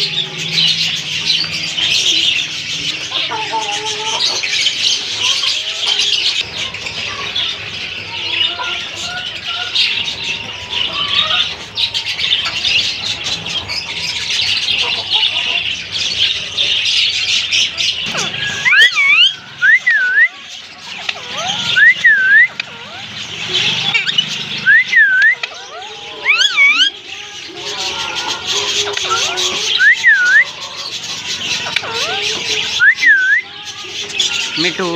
Oh, मिठू।